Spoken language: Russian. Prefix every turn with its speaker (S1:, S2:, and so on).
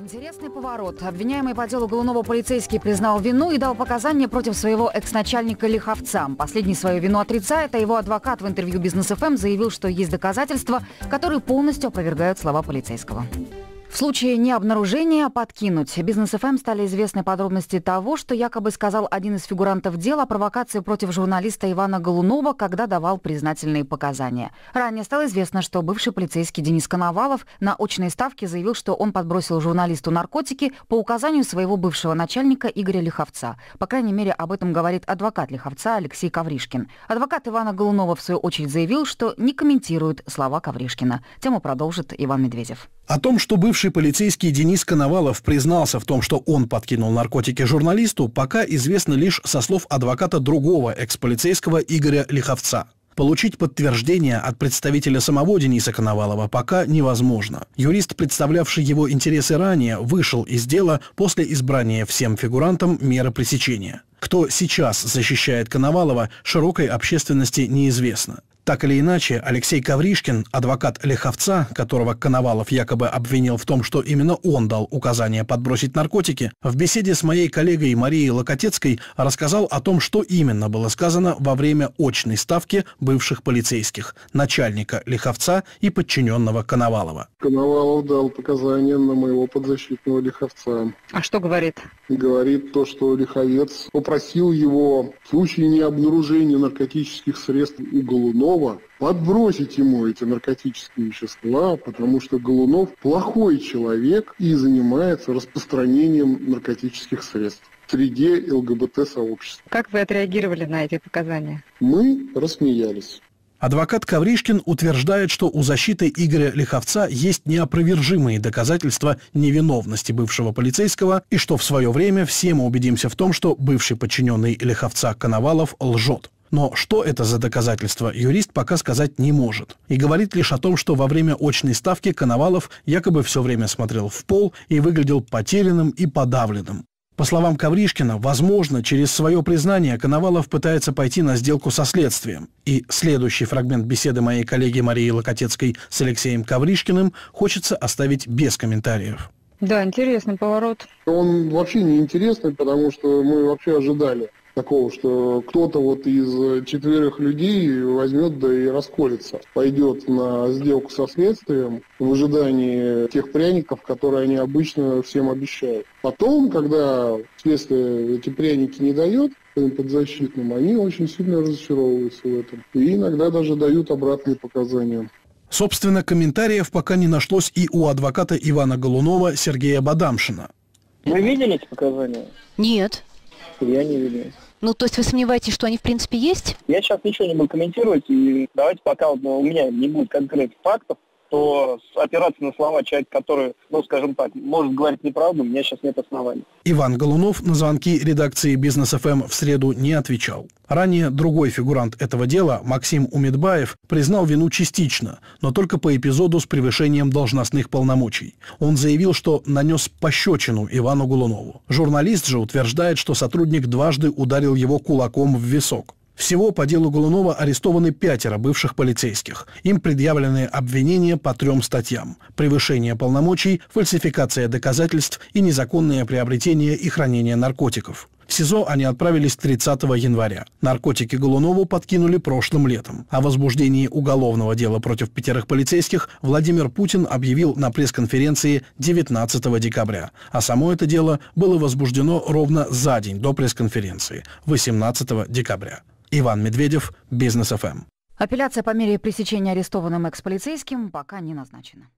S1: Интересный поворот. Обвиняемый по делу Голунова полицейский признал вину и дал показания против своего экс-начальника Лиховца. Последний свою вину отрицает, а его адвокат в интервью «Бизнес ФМ» заявил, что есть доказательства, которые полностью опровергают слова полицейского. В случае необнаружения подкинуть. Бизнес ФМ стали известны подробности того, что якобы сказал один из фигурантов дела о провокации против журналиста Ивана Голунова, когда давал признательные показания. Ранее стало известно, что бывший полицейский Денис Коновалов на очной ставке заявил, что он подбросил журналисту наркотики по указанию своего бывшего начальника Игоря Лиховца. По крайней мере, об этом говорит адвокат Лиховца Алексей Ковришкин. Адвокат Ивана Голунова, в свою очередь, заявил, что не комментирует слова Ковришкина. Тему продолжит Иван Медведев.
S2: О том, что бывший полицейский Денис Коновалов признался в том, что он подкинул наркотики журналисту, пока известно лишь со слов адвоката другого экс-полицейского Игоря Лиховца. Получить подтверждение от представителя самого Дениса Коновалова пока невозможно. Юрист, представлявший его интересы ранее, вышел из дела после избрания всем фигурантам меры пресечения. Кто сейчас защищает Коновалова, широкой общественности неизвестно. Так или иначе, Алексей Ковришкин, адвокат Лиховца, которого Коновалов якобы обвинил в том, что именно он дал указание подбросить наркотики, в беседе с моей коллегой Марией Локотецкой рассказал о том, что именно было сказано во время очной ставки бывших полицейских, начальника Лиховца и подчиненного Коновалова.
S3: Коновалов дал показания на моего подзащитного Лиховца.
S1: А что говорит?
S3: Говорит то, что Лиховец попросил его в случае необнаружения наркотических средств у Голунова Голунова, подбросить ему эти наркотические вещества, потому что Голунов плохой человек и занимается распространением наркотических средств среде ЛГБТ-сообщества.
S1: Как вы отреагировали на эти показания?
S3: Мы рассмеялись.
S2: Адвокат Ковришкин утверждает, что у защиты Игоря Лиховца есть неопровержимые доказательства невиновности бывшего полицейского и что в свое время все мы убедимся в том, что бывший подчиненный Лиховца Коновалов лжет. Но что это за доказательство, юрист пока сказать не может. И говорит лишь о том, что во время очной ставки Коновалов якобы все время смотрел в пол и выглядел потерянным и подавленным. По словам Ковришкина, возможно, через свое признание Коновалов пытается пойти на сделку со следствием. И следующий фрагмент беседы моей коллеги Марии Локотецкой с Алексеем Ковришкиным хочется оставить без комментариев.
S1: Да, интересный поворот.
S3: Он вообще не интересный, потому что мы вообще ожидали такого, что кто-то вот из четверых людей возьмет да и расколется, пойдет на сделку со следствием в ожидании тех пряников, которые они обычно всем обещают. Потом, когда следствие эти пряники не дает, подзащитным, они очень сильно разочаровываются в этом. И иногда даже дают обратные показания.
S2: Собственно, комментариев пока не нашлось и у адвоката Ивана Голунова Сергея Бадамшина.
S4: Вы видели эти показания?
S5: Нет.
S4: Я не видел.
S5: Ну, то есть вы сомневаетесь, что они в принципе есть?
S4: Я сейчас ничего не буду комментировать, и давайте пока вот, ну, у меня не будет конкретных фактов, то опираться на слова человека, который, ну, скажем так, может говорить неправду, у меня сейчас нет оснований.
S2: Иван Голунов на звонки редакции «Бизнес ФМ» в среду не отвечал. Ранее другой фигурант этого дела, Максим Умедбаев, признал вину частично, но только по эпизоду с превышением должностных полномочий. Он заявил, что нанес пощечину Ивану Голунову. Журналист же утверждает, что сотрудник дважды ударил его кулаком в висок. Всего по делу Голунова арестованы пятеро бывших полицейских. Им предъявлены обвинения по трем статьям. Превышение полномочий, фальсификация доказательств и незаконное приобретение и хранение наркотиков. В СИЗО они отправились 30 января. Наркотики Голунову подкинули прошлым летом. О возбуждении уголовного дела против пятерых полицейских Владимир Путин объявил на пресс-конференции 19 декабря. А само это дело было возбуждено ровно за день до пресс-конференции, 18 декабря. Иван Медведев, Бизнес ФМ.
S1: Апелляция по мере пресечения арестованным экс-полицейским пока не назначена.